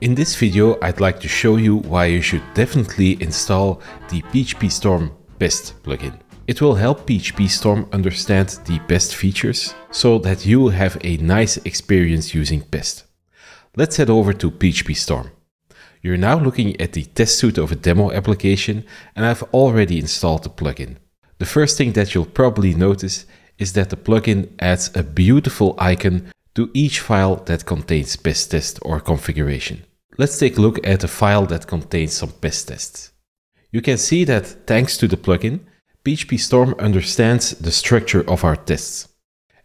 In this video, I'd like to show you why you should definitely install the PhpStorm Pest plugin. It will help PhpStorm understand the Pest features so that you have a nice experience using Pest. Let's head over to PhpStorm. You're now looking at the test suite of a demo application and I've already installed the plugin. The first thing that you'll probably notice is that the plugin adds a beautiful icon to each file that contains pest test or configuration. Let's take a look at a file that contains some pest tests. You can see that thanks to the plugin, PhpStorm understands the structure of our tests.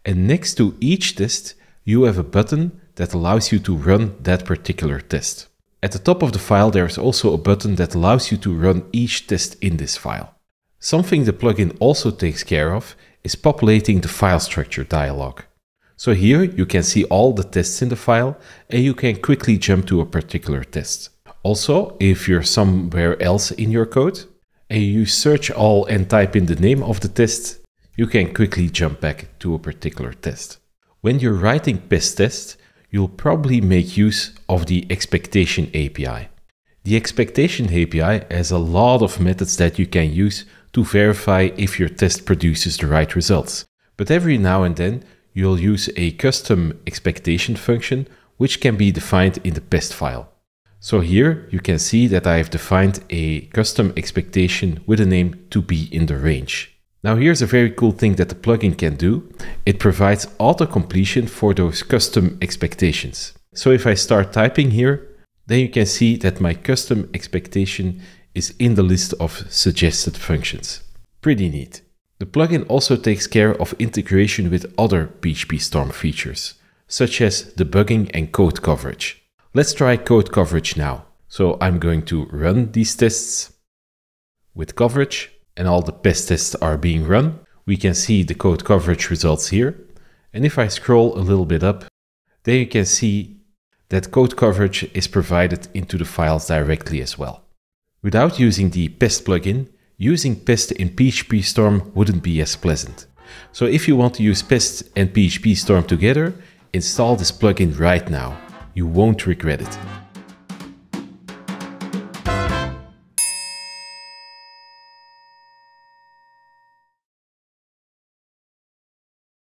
And next to each test, you have a button that allows you to run that particular test. At the top of the file, there is also a button that allows you to run each test in this file. Something the plugin also takes care of is populating the file structure dialog. So here you can see all the tests in the file and you can quickly jump to a particular test. Also, if you're somewhere else in your code and you search all and type in the name of the test, you can quickly jump back to a particular test. When you're writing test, you'll probably make use of the expectation API. The expectation API has a lot of methods that you can use to verify if your test produces the right results. But every now and then, you'll use a custom expectation function, which can be defined in the pest file. So here you can see that I have defined a custom expectation with a name to be in the range. Now here's a very cool thing that the plugin can do. It provides auto completion for those custom expectations. So if I start typing here, then you can see that my custom expectation is in the list of suggested functions. Pretty neat. The plugin also takes care of integration with other PhpStorm features, such as debugging and code coverage. Let's try code coverage now. So I'm going to run these tests with coverage and all the pest tests are being run. We can see the code coverage results here. And if I scroll a little bit up, then you can see that code coverage is provided into the files directly as well. Without using the pest plugin, using Pest in PhpStorm wouldn't be as pleasant. So if you want to use Pest and PhpStorm together, install this plugin right now. You won't regret it.